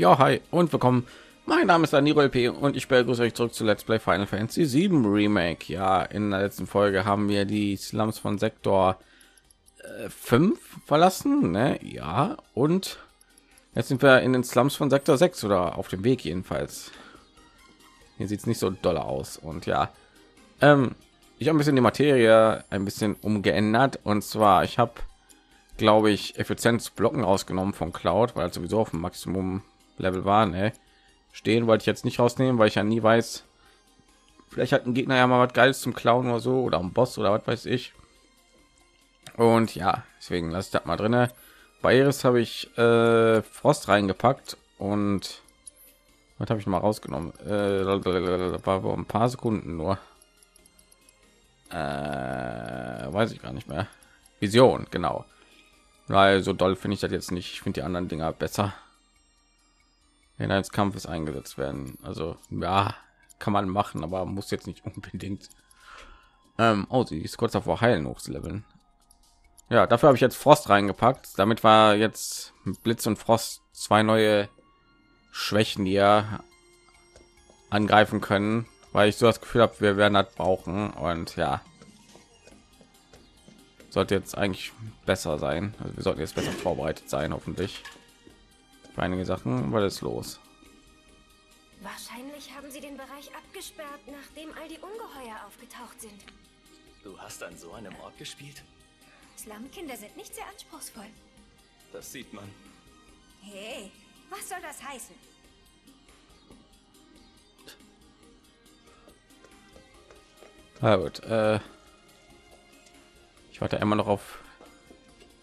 Ja, hi und willkommen. Mein Name ist Daniro LP und ich begrüße euch zurück zu Let's Play Final Fantasy 7 Remake. Ja, in der letzten Folge haben wir die Slums von Sektor äh, 5 verlassen, ne? Ja, und jetzt sind wir in den Slums von Sektor 6 oder auf dem Weg jedenfalls. Hier sieht es nicht so doll aus und ja, ähm, ich habe ein bisschen die Materie ein bisschen umgeändert und zwar ich habe glaube ich Effizienzblocken rausgenommen von Cloud, weil sowieso auf dem Maximum Level waren. Ne? Stehen wollte ich jetzt nicht rausnehmen, weil ich ja nie weiß, vielleicht hat ein Gegner ja mal was Geiles zum Klauen oder so oder ein Boss oder was weiß ich. Und ja, deswegen lasse ich das mal drinne. Bei Iris habe ich äh, Frost reingepackt und was habe ich mal rausgenommen? Äh, war ein paar Sekunden nur. Äh, weiß ich gar nicht mehr. Vision, genau. Weil so doll finde ich das jetzt nicht. Ich finde die anderen Dinger besser. Wenn als Kampfes eingesetzt werden. Also ja, kann man machen, aber muss jetzt nicht unbedingt. Ähm, oh, sie ist kurz davor heilen hochzuleveln. Ja, dafür habe ich jetzt Frost reingepackt. Damit war jetzt Blitz und Frost zwei neue Schwächen, die er angreifen können, weil ich so das Gefühl habe, wir werden das brauchen. Und ja, sollte jetzt eigentlich besser sein. Also wir sollten jetzt besser vorbereitet sein, hoffentlich. Für einige Sachen, weil es los. Wahrscheinlich haben sie den Bereich abgesperrt, nachdem all die Ungeheuer aufgetaucht sind. Du hast an so einem Ort gespielt? Slumkinder sind nicht sehr anspruchsvoll. Das sieht man. Hey, was soll das heißen? Na gut, äh ich warte immer noch auf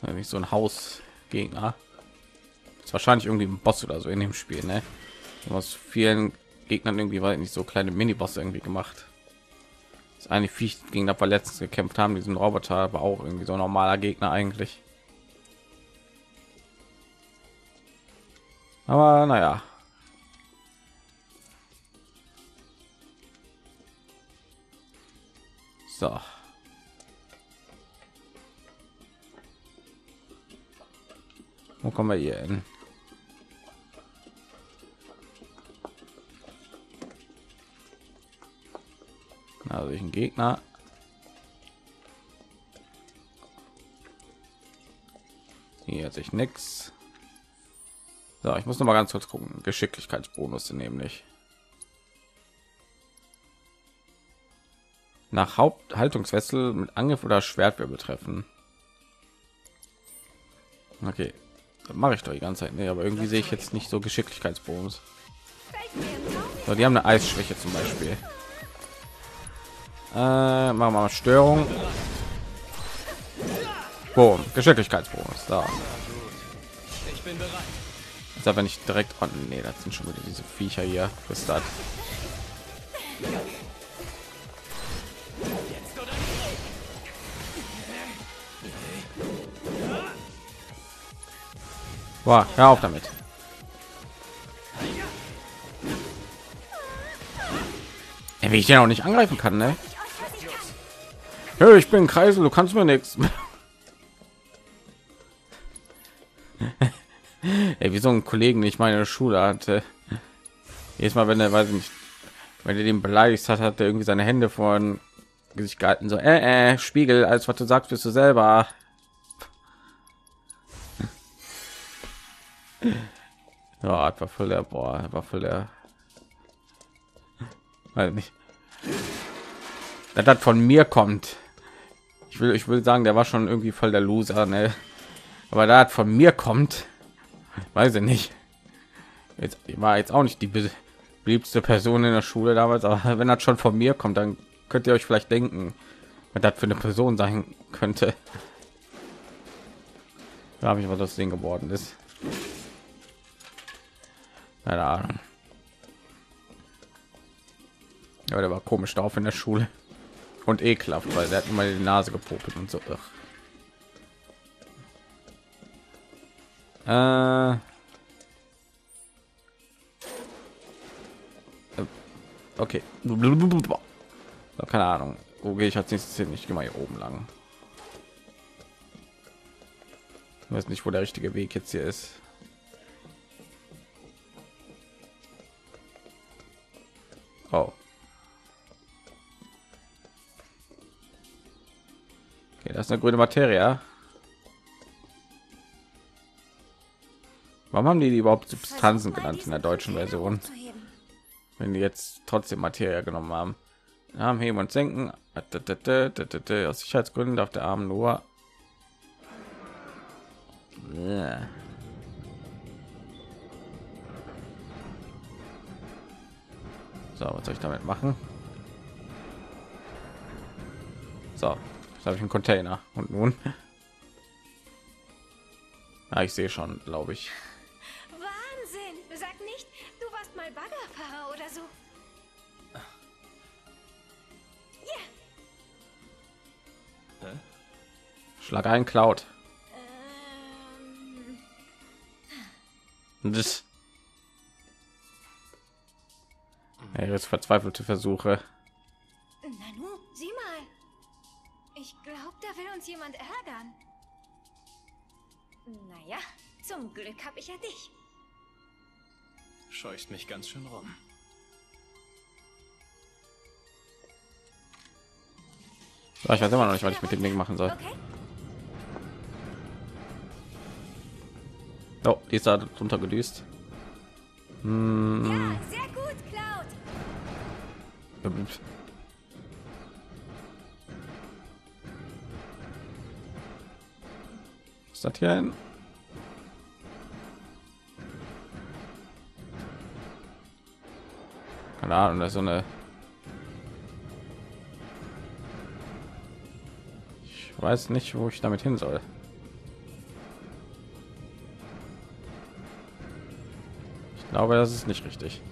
nicht so ein Hausgegner. Ist wahrscheinlich irgendwie ein Boss oder so in dem Spiel, ne? Aus vielen Gegnern irgendwie war nicht so kleine Minibosse irgendwie gemacht. Das eine Viech gegen das wir letztens gekämpft haben, diesen Roboter war auch irgendwie so ein normaler Gegner eigentlich. Aber naja. So. Wo kommen wir hier hin? Also ich ein Gegner. Hier hat sich nichts. So, ich muss noch mal ganz kurz gucken. Geschicklichkeitsbonus nämlich. Nach Haupthaltungswechsel mit Angriff oder Schwertwirbel treffen. Okay, mache ich doch die ganze Zeit. Nee, aber irgendwie sehe ich jetzt nicht so Geschicklichkeitsbonus. So, die haben eine Eisschwäche zum Beispiel. Äh, machen wir mal Störung. Boom, Geschicklichkeitsbonus. Da. Ich bin bereit. Ist aber nicht direkt an. Nee, das sind schon wieder diese Viecher hier. Ist das? Boah, hör auf damit. Ja, wie ich den auch nicht angreifen kann, ne? Hey, ich bin Kreisel, du kannst mir nichts. Ey, wie so ein Kollegen, ich meine Schule hatte. Jedes Mal, wenn er, weiß ich nicht, wenn er den beleidigt hat, hat er irgendwie seine Hände vor Gesicht gehalten, so, äh, äh, Spiegel, alles was du sagst, bist du selber. Ja, war voll der, boah, war voll der, weiß nicht. Das hat von mir kommt. Ich will, ich will sagen, der war schon irgendwie voll der Loser, ne? Aber da hat von mir kommt, weiß ich nicht. Jetzt war jetzt auch nicht die beliebteste Person in der Schule damals, aber wenn das schon von mir kommt, dann könnt ihr euch vielleicht denken, was das für eine Person sein könnte. Da habe ich was das Ding geworden ist. Keine Ahnung. Ja, der war komisch drauf in der Schule und ekelhaft, weil er hat mal die Nase gepopelt und so. Äh. äh. Okay. Keine Ahnung. Wo gehe ich als nächstes hin? Ich gehe mal hier oben lang. Ich weiß nicht, wo der richtige Weg jetzt hier ist. Oh. Okay, das ist eine grüne Materie. Warum haben die die überhaupt Substanzen genannt in der deutschen Version? Wenn die jetzt trotzdem Materie genommen haben. Arm heben und senken. Aus Sicherheitsgründen darf der Arm nur. So, was soll ich damit machen? So, habe ich einen Container und nun. Ja, ich sehe schon, glaube ich. Wahnsinn! Sag nicht, du warst mal Baggerfahrer oder so. Ja. Hä? Schlag ein Cloud. Ähm, Das. Ja, jetzt verzweifelte Versuche. Da will uns jemand ärgern. Naja, zum Glück habe ich ja dich. Scheucht mich ganz schön rum. So, ich weiß immer noch nicht, was ich mit dem Ding machen soll. Okay? Oh, die ist da drunter gedüst. Hm, Ja, sehr gut, Cloud. Ist das hier ein? Keine Ahnung, das ist so eine. Ich weiß nicht, wo ich damit hin soll. Ich glaube, das ist nicht richtig.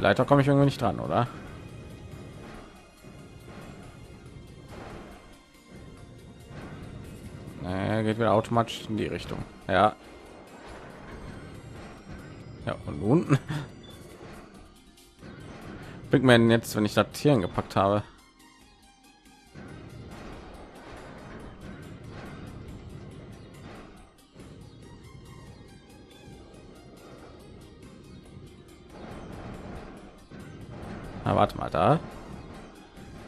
Leiter komme ich irgendwie nicht dran, oder? Wieder automatisch in die Richtung. Ja. Ja, und unten. Bringt mir jetzt, wenn ich das Tieren gepackt habe? Na, warte mal, da.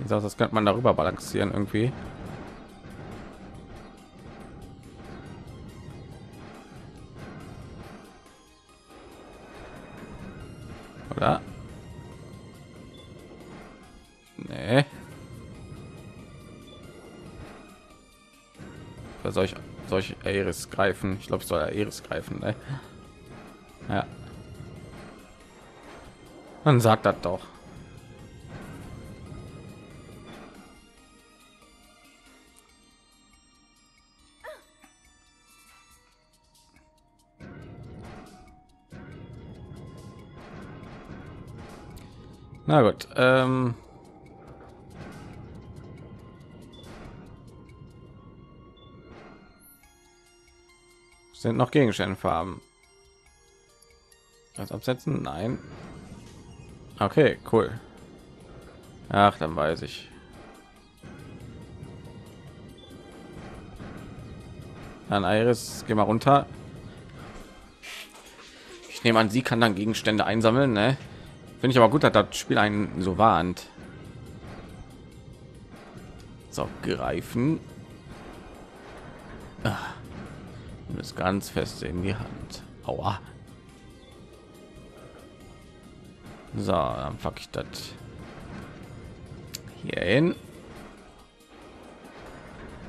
Sieht aus, das könnte man darüber balancieren irgendwie. Ares greifen? Ich glaube, ich soll Ares greifen. Ne? Ja. Dann sagt das doch. Na gut. Ähm sind noch Gegenstände Farben. Als absetzen? Nein. Okay, cool. Ach, dann weiß ich. Dann Iris, geh mal runter. Ich nehme an, sie kann dann Gegenstände einsammeln, ne? Finde ich aber gut, dass das Spiel einen so warnt. So, greifen. Es ganz fest in die Hand. Aua. So, dann pack ich das hier hin.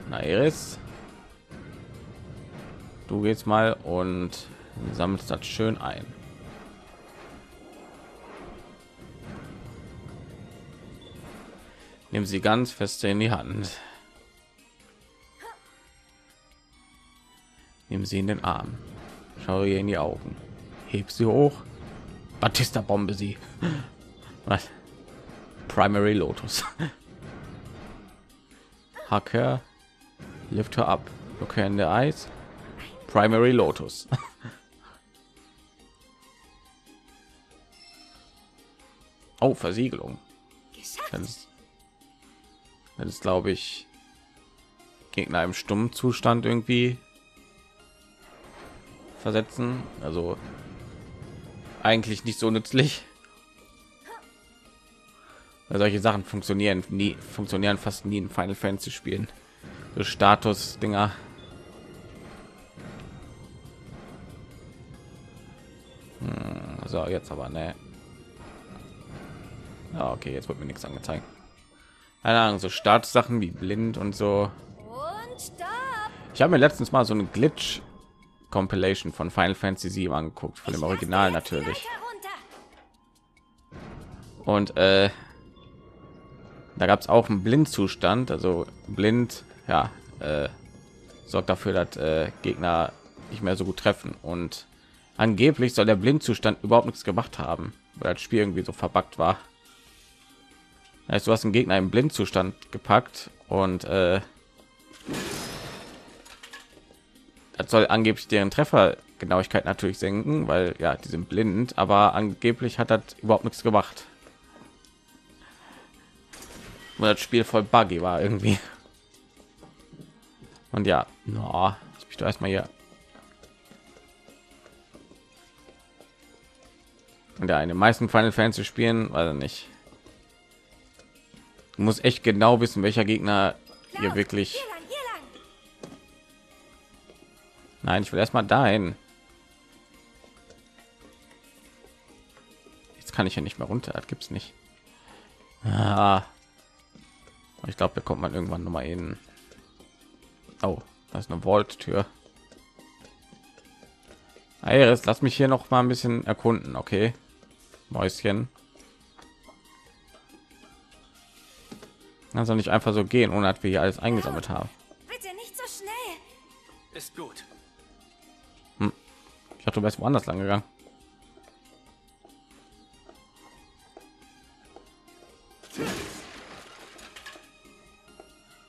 Na, Iris. Du gehst mal und sammelst das schön ein. Nimm sie ganz fest in die Hand. Nimm sie in den Arm. Schau ihr in die Augen. Heb sie hoch. Batista Bombe sie. Was? Primary Lotus. Hack her. Lift her up. Look her in the eyes. Primary Lotus. oh, Versiegelung. Das ist, ist glaube ich, Gegner im stummen Zustand irgendwie versetzen. Also eigentlich nicht so nützlich. Weil solche Sachen funktionieren nie, funktionieren fast nie in Final Fantasy Spielen. So Status-Dinger. Hm, so, jetzt aber, ne. Ja, okay, jetzt wird mir nichts angezeigt. Keine Ahnung, so Startsachen wie blind und so. Ich habe mir letztens mal so eine Glitch Compilation von Final Fantasy 7 angeguckt, von dem Original natürlich. Und äh, da gab es auch einen Blindzustand, also blind, ja, äh, sorgt dafür, dass äh, Gegner nicht mehr so gut treffen. Und angeblich soll der Blindzustand überhaupt nichts gemacht haben, weil das Spiel irgendwie so verbuggt war. Heißt, du hast einen Gegner im Blindzustand gepackt und äh, das soll angeblich deren Treffergenauigkeit natürlich senken, weil ja, die sind blind, aber angeblich hat das überhaupt nichts gemacht. Weil das Spiel voll buggy war irgendwie. Und ja, no, ich doch erstmal hier. Und ja, in den meisten Final Fantasy Spielen, weiß ich nicht. Du musst echt genau wissen, welcher Gegner hier wirklich. Nein, ich will erstmal dahin. Jetzt kann ich ja nicht mehr runter. Das gibt's nicht. Ah. Ich glaube, da kommt man irgendwann noch mal hin. Oh, da ist eine Vault-Tür. Iris, lass mich hier noch mal ein bisschen erkunden, okay? Mäuschen. Also nicht einfach so gehen, ohne dass wir hier alles eingesammelt haben. Bitte nicht so schnell. Ist gut. Ich dachte, du wärst woanders lang gegangen.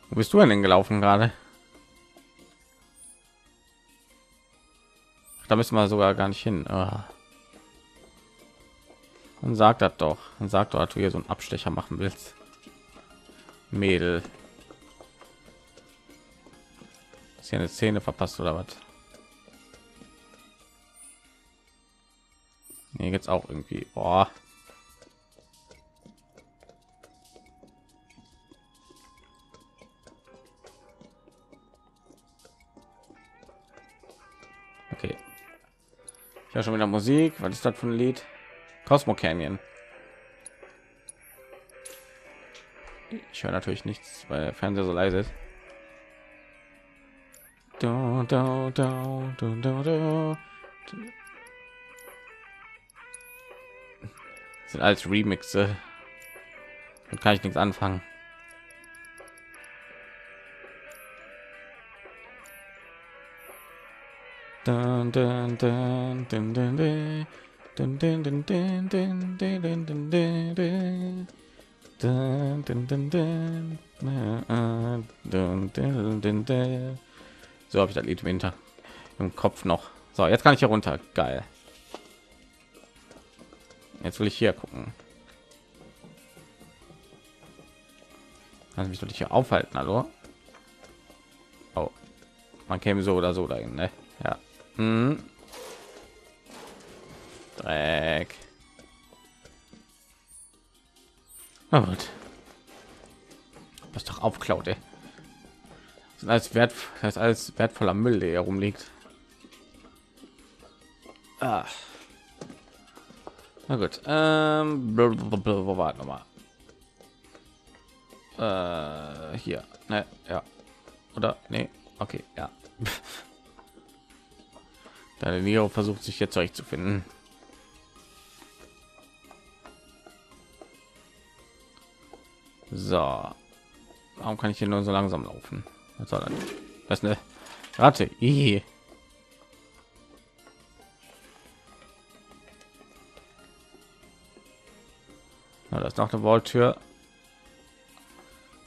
Wo bist du denn gelaufen gerade? Da müssen wir sogar gar nicht hin. Ah. Dann sag das doch. Dann sag doch, dass du hier so einen Abstecher machen willst. Mädel. Ist hier eine Szene verpasst oder was? Nee, jetzt auch irgendwie. Boah. Okay. Ich höre schon wieder Musik. Was ist das für ein Lied? Cosmo Canyon. Ich höre natürlich nichts, weil der Fernseher so leise ist. Du, du, du, du, du, du. Sind alles Remixe. Dann kann ich nichts anfangen. Dun, dun, dun, dun, dun, dun. Dun, dun, dun, dun, dun, dun, dun, dun. Äh, dun, dun, dun, dun. So habe ich das Lied im Hinter im Kopf noch. So, jetzt kann ich hier runter. Geil. Jetzt will ich hier gucken. Kann mich doch nicht hier aufhalten, hallo? Oh, man käme so oder so dahin, ne? Ja. Hm. Dreck. Oh gut. Was doch aufklaut, ey. Das ist wert, das ist alles wertvoller Müll, der hier rumliegt. Ah. Na gut. Ähm, wo war noch mal? Äh, hier. Ne, ja. Oder? Nee. Okay, ja. Deine Nero versucht sich jetzt euch zu finden. So. Warum kann ich hier nur so langsam laufen? Was soll das? Das ist eine Ratte. Ih. Das ist noch eine Vault-Tür.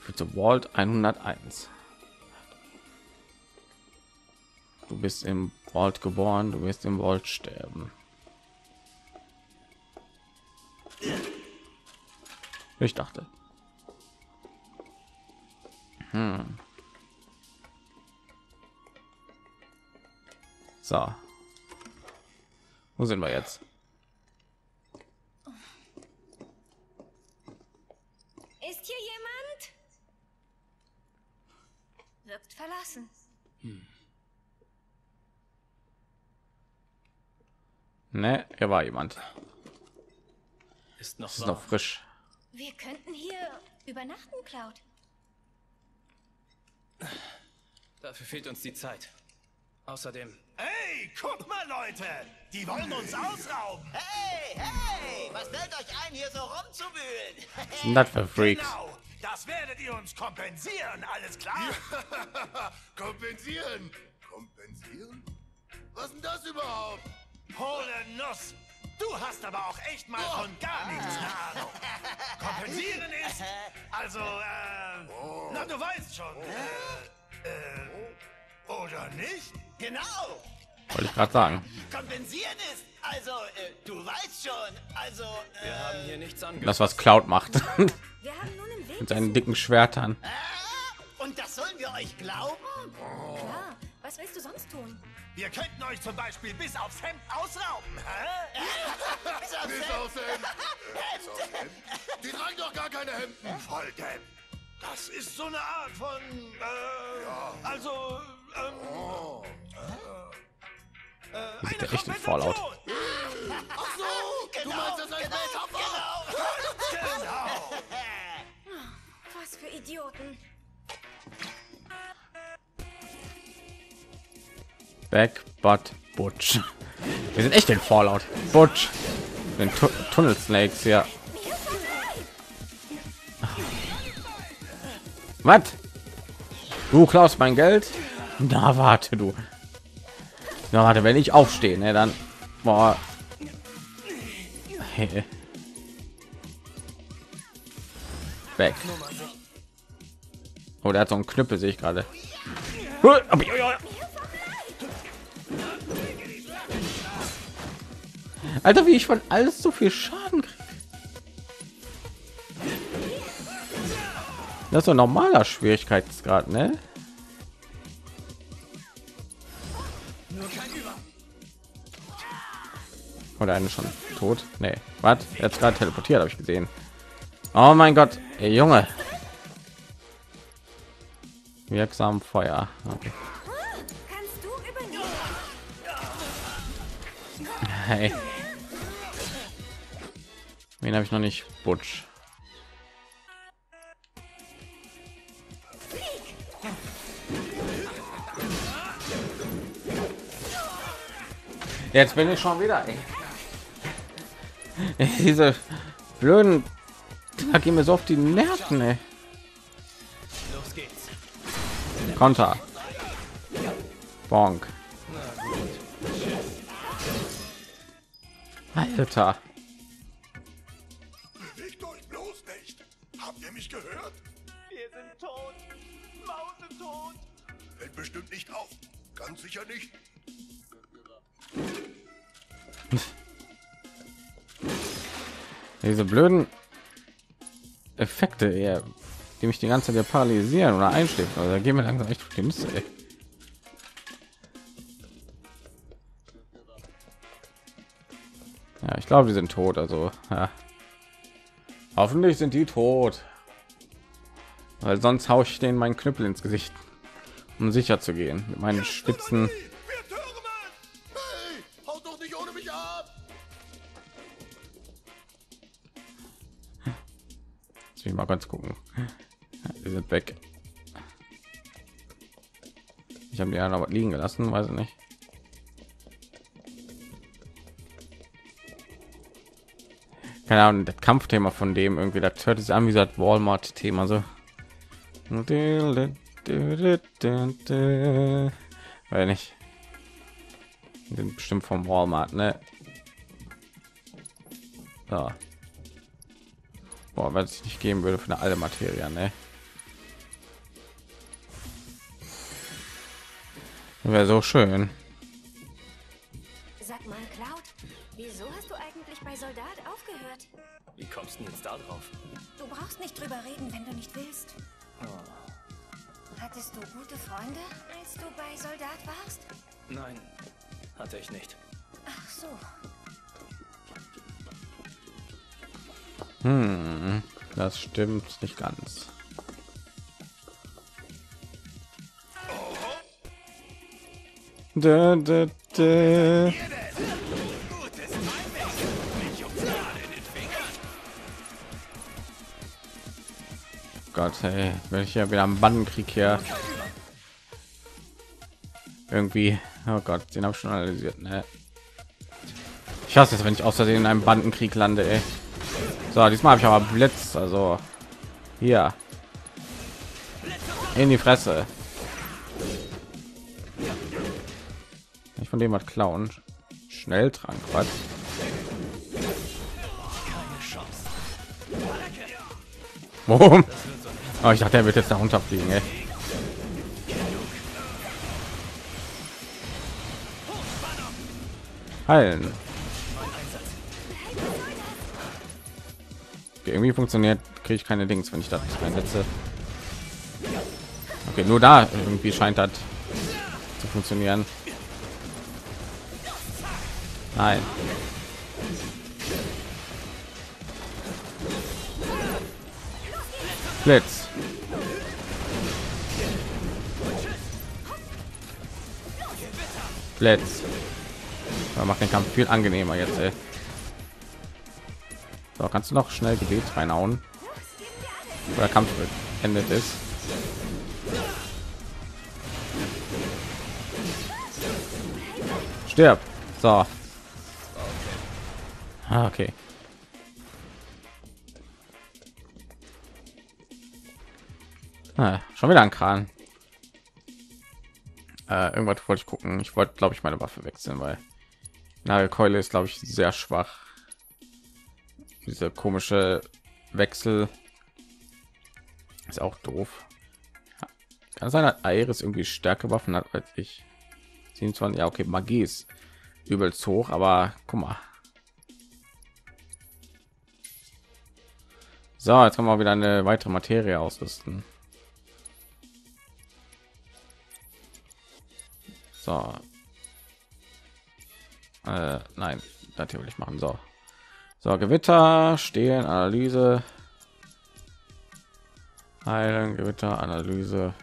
Für zur Vault 101. Du bist im Vault geboren, du wirst im Vault sterben. Ich dachte. Hm. So. Wo sind wir jetzt? Ist hier jemand? Wirkt verlassen. Ne, hier war jemand. Ist noch ist noch frisch. Wir könnten hier übernachten, Cloud. Dafür fehlt uns die Zeit. Außerdem, Hey, guck mal, Leute! Die wollen uns ausrauben! Hey, hey, was fällt euch ein, hier so rumzuwühlen? Was ist denn das für Freaks? Genau! Das werdet ihr uns kompensieren, alles klar? Kompensieren? Kompensieren? Was ist denn das überhaupt? Hohle Nuss! Du hast aber auch echt mal von gar nichts eine Ahnung. Kompensieren ist... Also, äh... Na, du weißt schon. Äh, äh, oder nicht? Genau, Wollte ich gerade sagen. kompensieren ist, also, äh, du weißt schon, also, äh, wir haben hier nichts Das angepasst. was Cloud macht Wir haben nun einen Weg. mit seinen dicken Schwertern. ah, und das sollen wir euch glauben? Klar. Was willst du sonst tun? Wir könnten euch zum Beispiel bis aufs Hemd ausrauben, hä? Bis aufs Bis Hemd. aufs Hemd. Bis aufs Hemd. Die tragen doch gar keine Hemden. Volldepp. Das ist so eine Art von... Äh, Also... Ähm, Oh. äh, Sieht eine ja echt in Fallout. Kompensation. Ach so, du meinst das als Metapher? Genau. Was für Idioten. Back, but Butch. Wir sind echt in Fallout. Butch. Den tu Tunnel Snakes, ja. Was? Du klaust mein Geld? Na, warte, du. Na, warte, wenn ich aufstehe, ne, dann. Boah. Weg. Oh, der hat so einen Knüppel, sehe ich gerade. Alter, wie ich von alles so viel Schaden kriege. Das ist ein normaler Schwierigkeitsgrad, ne? Oder eine schon tot? Nee. Was? Jetzt gerade teleportiert, habe ich gesehen. Oh mein Gott, Ey, Junge. Wirksam Feuer. Okay. Hey. Wen habe ich noch nicht? Butch. Jetzt bin ich schon wieder. Ey. Diese blöden da gehen mir so auf die Nerven. Ey. Konter. Bonk. Alter. Sicher nicht. Diese blöden Effekte, eher, die mich die ganze Zeit paralysieren oder einschläft. Also da gehen wir langsam echt auf die Nüsse. Ey. Ja, ich glaube, die sind tot. Also ja. hoffentlich sind die tot, weil sonst haue ich denen meinen Knüppel ins Gesicht, um sicher zu gehen mit meinen spitzen. Wir mich mal ganz gucken. Die sind weg. Ich habe die aber liegen gelassen, weiß ich nicht. Keine Ahnung, das Kampfthema von dem irgendwie, das hört sich an wie das Walmart-Thema so. Weil nicht. Sind bestimmt vom Walmart, ne? Ja. Boah, wenn es nicht geben würde für eine alte Materie, ne? Wäre so schön. Stimmt nicht ganz. Da, da, da. Gott, hey, wenn ich ja wieder am Bandenkrieg hier irgendwie, oh Gott, den habe ich schon analysiert. Ne? Ich hasse es, wenn ich außerdem in einem Bandenkrieg lande. Ey. So, diesmal habe ich aber Blitz, also hier in die Fresse. Ich von dem was klauen. Schnelltrank, was? Warum? Oh, ich dachte, er wird jetzt da runterfliegen. Ey. Heilen. Irgendwie funktioniert, kriege ich keine Dings, wenn ich das einsetze. Okay, nur da irgendwie scheint das zu funktionieren. Nein. Blitz. Blitz. Das macht den Kampf viel angenehmer jetzt. Ey. So, kannst du noch schnell Gebet reinhauen? Oder Kampf beendet ist. Stirb. So. Ah, okay. Ah, schon wieder ein Kran. Äh, irgendwas wollte ich gucken. Ich wollte, glaube ich, meine Waffe wechseln, weil Nagelkeule ist, glaube ich, sehr schwach. Diese komische Wechsel ist auch doof. Kann sein, dass Iris irgendwie stärke Waffen hat als ich. 27, ja okay, Magie ist übelst hoch, aber guck mal. So, jetzt kann man wieder eine weitere Materie ausrüsten. So. Äh, nein, das will ich machen. So. So, Gewitter, stehen, Analyse. Heilen, Gewitter, Analyse.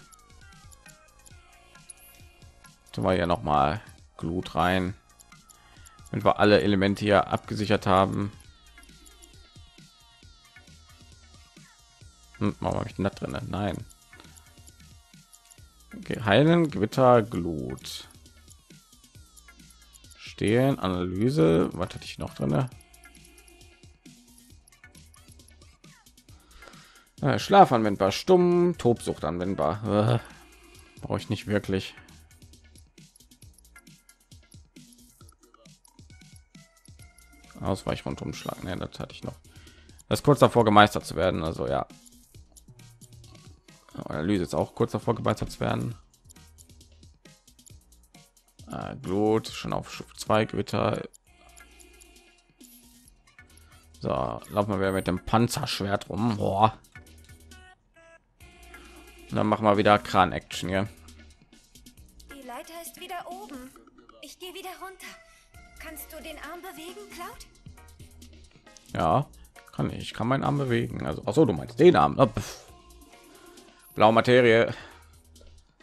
Tun wir ja noch mal Glut rein. Wenn wir alle Elemente hier abgesichert haben. Hm, warum habe ich denn da drin? Nein. Okay, heilen, Gewitter, Glut. Stehen, Analyse. Was hatte ich noch drin? Schlaf anwendbar, stumm, Tobsucht anwendbar. Äh, Brauche ich nicht wirklich. Ausweichung und Umschlag. Ne, das hatte ich noch. Das kurz davor gemeistert zu werden. Also ja. Analyse ist auch kurz davor gemeistert zu werden. Äh, Glut schon auf Stufe 2 Gewitter. So, laufen wir mit dem Panzerschwert rum. Boah. Dann machen wir wieder Kran-Action, ja. Die Leiter ist wieder oben. Ich gehe wieder runter. Kannst du den Arm bewegen, Cloud? Ja, kann ich. Ich kann meinen Arm bewegen. Also, ach so, du meinst den Arm. Oh, Blaue Materie.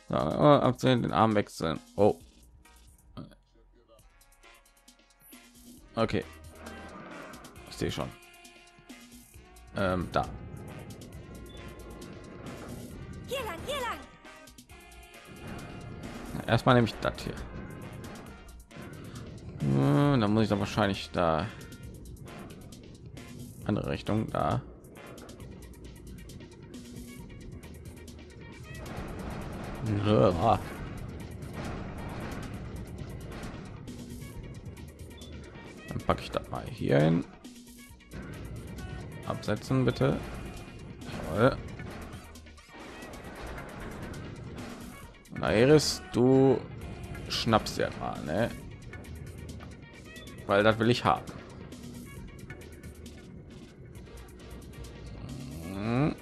So, äh, den Arm wechseln. Oh. Okay. Ich sehe schon. Ähm, da. Erstmal nehme ich das hier. Hm, dann muss ich dann wahrscheinlich da andere Richtung da. Dann packe ich das mal hier hin. Absetzen bitte. Jawohl. Iris, du schnappst ja mal, ne? Weil das will ich haben. Hm.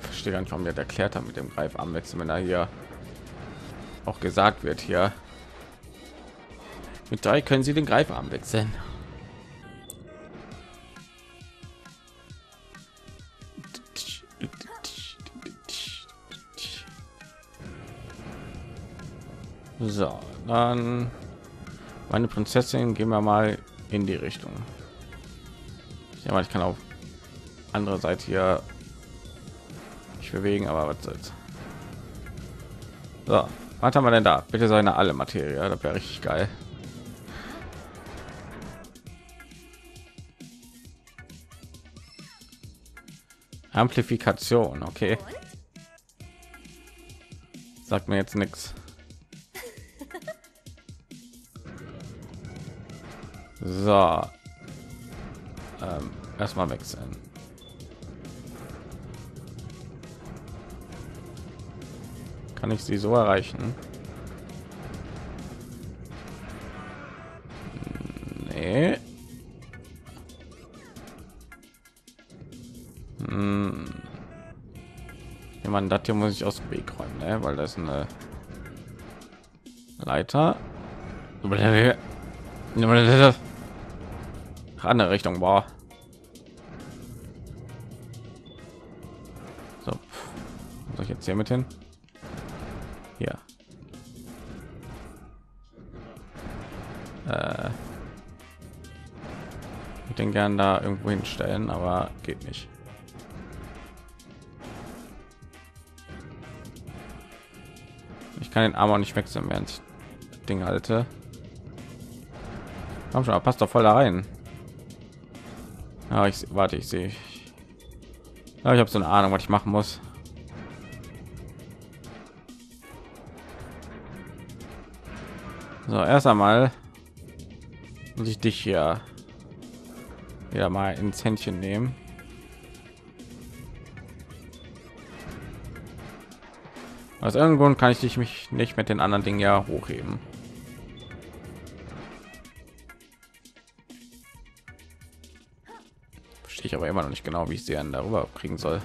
Verstehe gar nicht, warum der erklärt hat mit dem Greifarm wechseln, wenn er hier auch gesagt wird hier. Mit drei können Sie den Greifarm wechseln. So, dann meine Prinzessin, gehen wir mal in die Richtung. Ja, ich kann auf andere Seite hier nicht bewegen, aber was soll's. So, was haben wir denn da? Bitte seine alle Materie, das wäre richtig geil. Amplifikation, okay. Sagt mir jetzt nichts. So. Ähm, erstmal wechseln. Kann ich sie so erreichen? Nee. Hm. Meine, das hier muss ich aus dem Weg räumen, ne? weil das eine Leiter. Andere Richtung war. So, soll ich jetzt hier mit hin? Hier. Äh, ich den gern da irgendwo hinstellen, aber geht nicht. Ich kann den Arm auch nicht wechseln, während ich Ding halte. Komm schon, passt doch voll da rein. Ja, ich warte, ich sehe. Ja, ich habe so eine Ahnung, was ich machen muss. So, erst einmal muss ich dich hier wieder mal ins Händchen nehmen. Aus irgendeinem Grund kann ich dich mich nicht mit den anderen Dingen ja hochheben. Ich aber immer noch nicht genau, wie ich sie an darüber kriegen soll.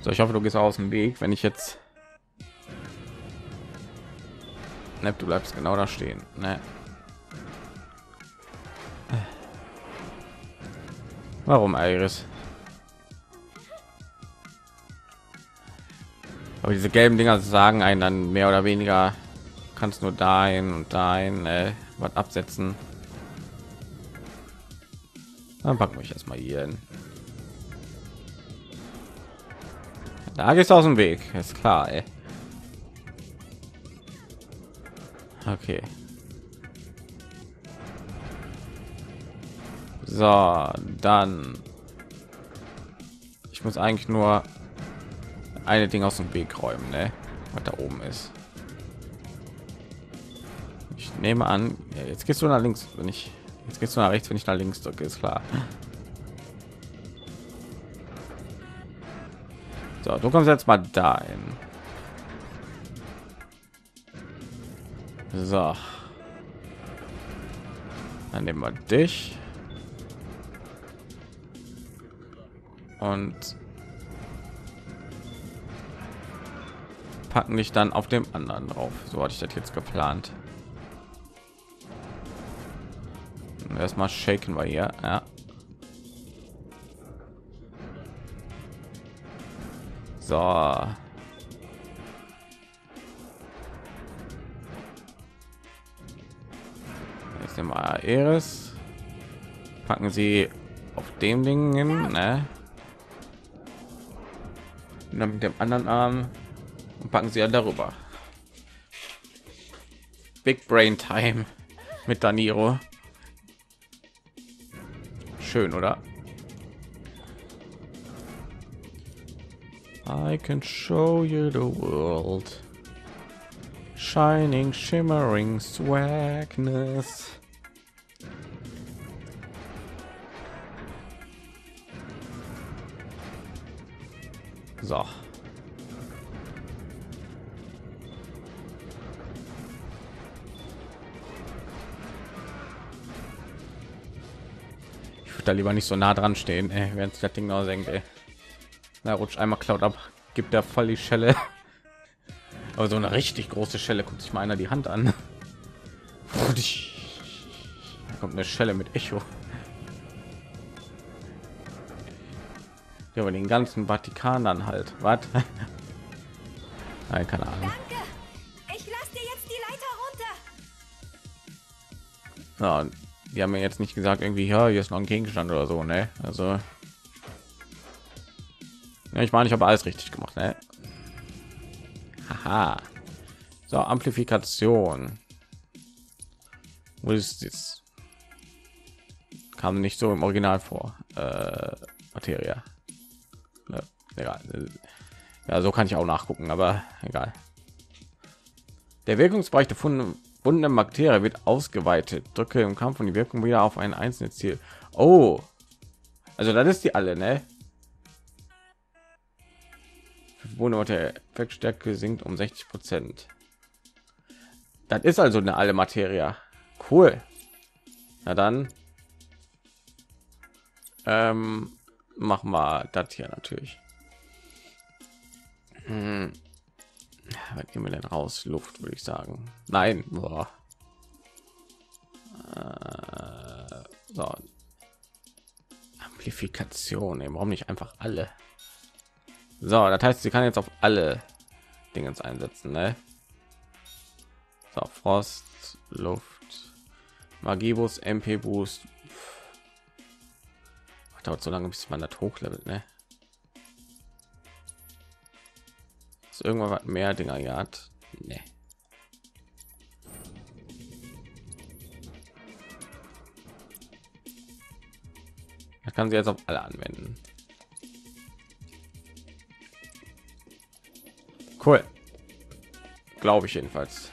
So, ich hoffe, du gehst aus dem Weg, wenn ich jetzt Ne, du bleibst genau da stehen. Ne. Warum Iris? Aber diese gelben Dinger sagen einen dann mehr oder weniger kannst nur dein und dein äh, was absetzen. Dann packen wir erstmal hier hin. Da gehst aus dem Weg, ist klar. Ey. Okay. So, dann. Ich muss eigentlich nur eine Ding aus dem Weg räumen, ne? Was da oben ist. Ich nehme an, ja, jetzt gehst du nach links, wenn ich jetzt gehst du nach rechts, wenn ich nach links drücke, ist klar. So, du kommst jetzt mal dahin. So. Dann nehmen wir dich. Und packen dich dann auf dem anderen drauf. So hatte ich das jetzt geplant. Erstmal shaken wir hier. Ja. So. Jetzt nehmen wir Eris. Packen sie auf dem Ding hin, ne? Und dann mit dem anderen Arm packen sie ja darüber. Big Brain Time mit Daniro. Schön, oder? I can show you the world. Shining, shimmering swagness. So. Da lieber nicht so nah dran stehen, während das Ding noch senkt. Ey. Na, rutscht einmal klaut ab, gibt er voll die Schelle. Aber so eine richtig große Schelle guckt sich mal einer die Hand an. Da kommt eine Schelle mit Echo. Ja, aber den ganzen Vatikan dann halt. Was? Nein, keine Ahnung. Danke. Ich lass dir jetzt die Leiter runter. Ja, die haben mir jetzt nicht gesagt, irgendwie, ja, hier ist noch ein Gegenstand oder so, ne? Also, ja, ich meine, ich habe alles richtig gemacht, ne? Haha. So, Amplifikation. Wo ist das? Kam nicht so im Original vor. Äh, Materia. Ne, egal. Ja, so kann ich auch nachgucken, aber egal. Der Wirkungsbereich der verbundene Materie wird ausgeweitet. Drücke im Kampf und die Wirkung wieder auf ein einzelnes Ziel. Oh, also das ist die alle, ne? Der Effektstärke sinkt um 60 Prozent. Das ist also eine alle Materie. Cool. Na dann ähm, machen wir das hier natürlich. Hm. Was gehen wir denn raus? Luft, würde ich sagen. Nein. Boah. Äh, so. Amplifikation. Ey, warum nicht einfach alle? So, das heißt, sie kann jetzt auf alle Dingens einsetzen, ne? So, Frost, Luft, Magiebus, MP Boost. Dauert so lange, bis man das hochlevelt, ne? Irgendwann was mehr Dinger ja hat? Nee. Das kann sie jetzt auf alle anwenden. Cool. Glaube ich jedenfalls.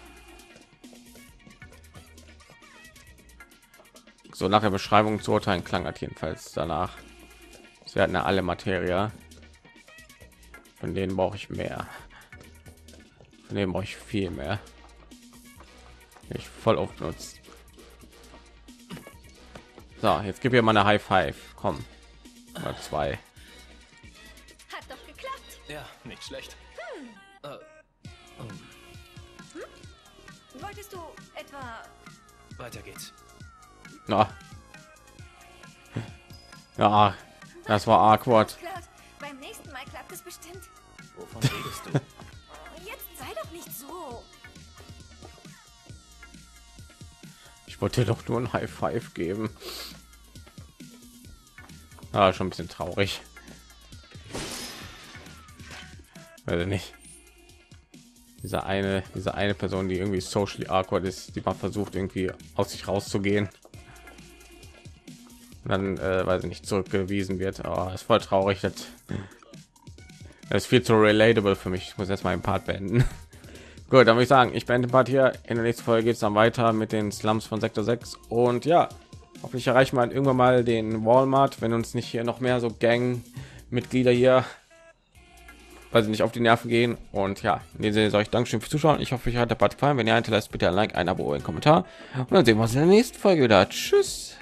So nach der Beschreibung zu urteilen klang hat jedenfalls danach. Sie hatten ja alle Materie. Von denen brauche ich mehr. Brauche ich viel mehr. Ich voll oft nutzt. So, jetzt gib mir mal eine High Five. Komm. Mal zwei. Hat doch geklappt. Ja, nicht schlecht. Äh, Wolltest du etwa... weiter geht's. Na. Ja, das war awkward. Ich wollte doch nur ein High Five geben. Ah, schon ein bisschen traurig. Ich nicht. Diese eine, diese eine Person, die irgendwie socially awkward ist, die mal versucht irgendwie aus sich rauszugehen. Und dann, äh, weiß ich nicht, zurückgewiesen wird. Oh, ist voll traurig. Das, das ist viel zu relatable für mich. Ich muss jetzt mal den Part beenden. Gut, dann würde ich sagen, ich beende Part hier. In der nächsten Folge geht es dann weiter mit den Slums von Sektor 6. Und ja, hoffentlich erreichen wir irgendwann mal den Walmart, wenn uns nicht hier noch mehr so Gang-Mitglieder hier weil sie nicht auf die Nerven gehen. Und ja, in dem Sinne sage ich Dankeschön fürs Zuschauen. Ich hoffe, euch hat der Part gefallen. Wenn ihr hinterlasst, bitte ein Like, ein Abo, ein Kommentar. Und dann sehen wir uns in der nächsten Folge wieder. Tschüss.